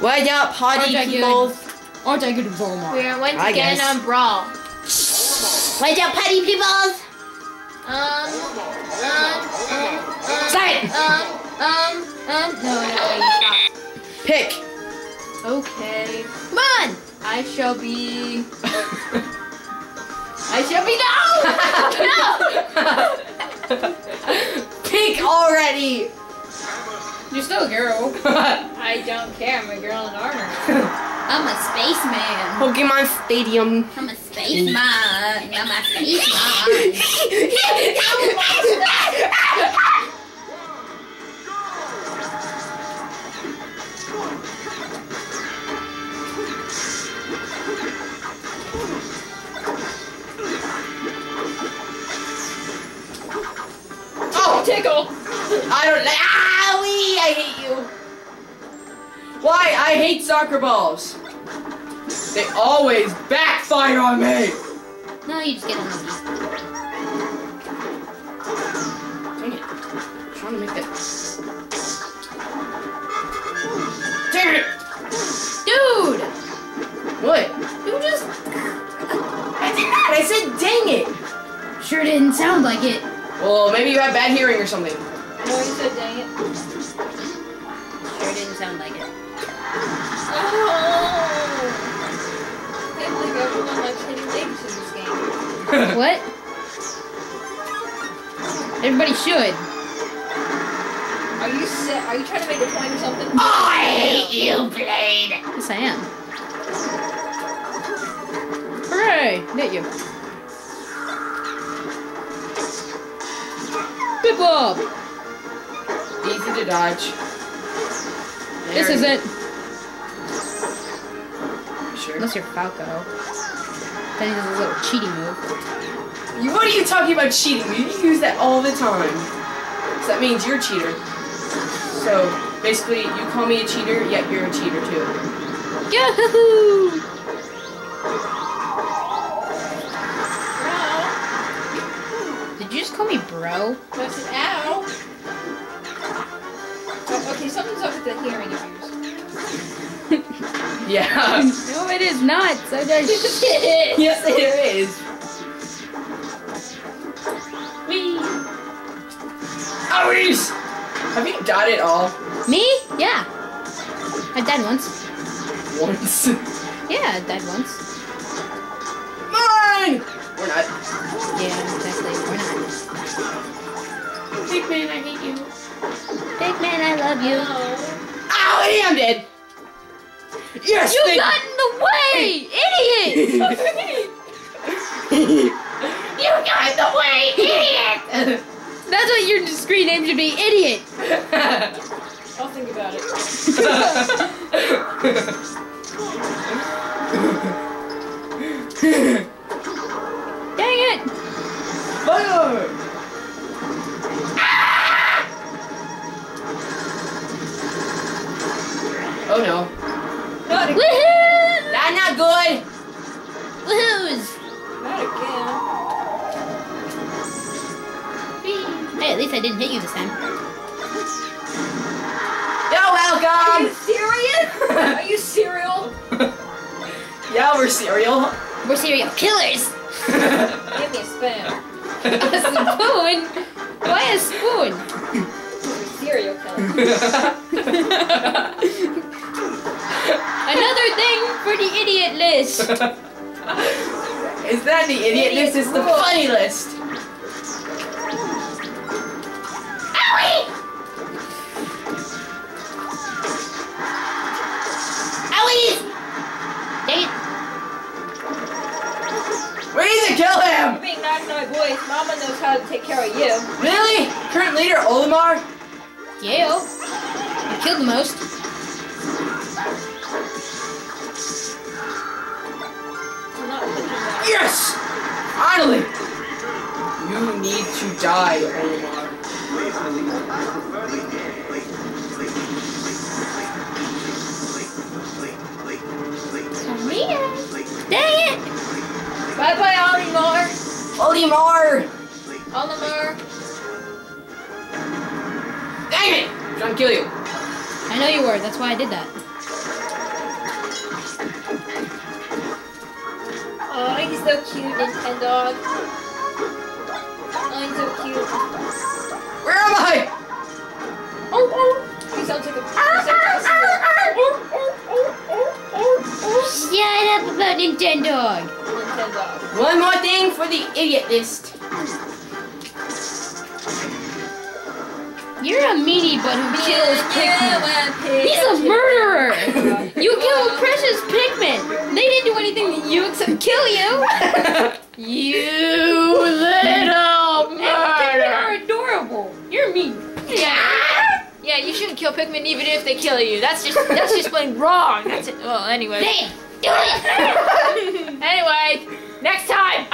What up, party Aren't I people? Aren't I good at Volmar? We're once I again guess. on Brawl. What up, party people? Um, um, um, um, Say it. um, um, um, no, no, wait, stop. Pick. Okay, Come on! I shall be. I shall be no! Pick already. You're still a girl. I don't care. I'm a girl in armor. I'm a spaceman. Pokemon Stadium. I'm a spaceman. I'm a spaceman. oh, Tickle. I don't like. Ah, Owie! I hate you. Why? I hate soccer balls. They always backfire on me. no, you just get unlucky. Dang it. I'm trying to make that. Dang it! Dude! What? You just I did not. I said dang it. sure didn't sound like it. Well, maybe you have bad hearing or something. No, you said dang it. Sure didn't sound like it. Game. What? Everybody should. Are you set? Are you trying to make a point or something? I hate you, Blade. Yes, I am. Hooray! Hit you. Good Bob! Easy to dodge. This There. is it. Sure. Unless you're Falco. Then he does his little cheating move. You, what are you talking about cheating? You use that all the time. So that means you're a cheater. So basically, you call me a cheater, yet you're a cheater too. Yahoo! Did you just call me bro? I said, ow. Oh, okay, something's up with the hearing of yours. Yeah. No, it is not. So does yes, it is. Wee. Owies! Have you done it all Me? Yeah. I died once. once? Yeah, I died once. Mine! Or not. Yeah, exactly. Why not? Big man, I hate you. Big man, I love you. Owie, I'm dead. Yes, You thank- got in the way, idiot! you got in the way, idiot! That's what your screen name should be, idiot. I'll think about it. Dang it! Fire! Ah! Oh no. Not again. Woohoo! That's not good! Woohoos! Not again. Hey, at least I didn't hit you this time. You're welcome. Are you welcome! serious? Are you cereal? yeah, we're cereal. We're serial killers! Give me a spoon. A spoon? Why a spoon? You're a serial killer. Another thing for the idiot list! Is that the idiot? This is the funny list. Owie! Owie! Dang it! We need to kill You're being nice to my boys. Mama knows how to take care of you. Really? Current leader Olimar? Yeah. I killed the most. Yes! Finally! You need to die, Olimar. Come here. Dang it! Bye bye, Olimar. Olimar! Olimar. Dang it! I'm trying to kill you. I know you were, that's why I did that. Oh, he's so cute, Nintendo. Oh, he's so cute. Where am I? Oh, oh. He sounds like a. He sounds like a Shut up about Nintendo. Nintendo. One more thing for the idiot list. You're a meanie but who kills Pikmin. Uh, Pikmin. He's a murderer. kill you. You little Pikmin are adorable. You're mean. Yeah. Yeah, you shouldn't kill Pikmin even if they kill you. That's just that's just plain wrong. That's it. Well, anyway. Damn. Do it. anyway, next time.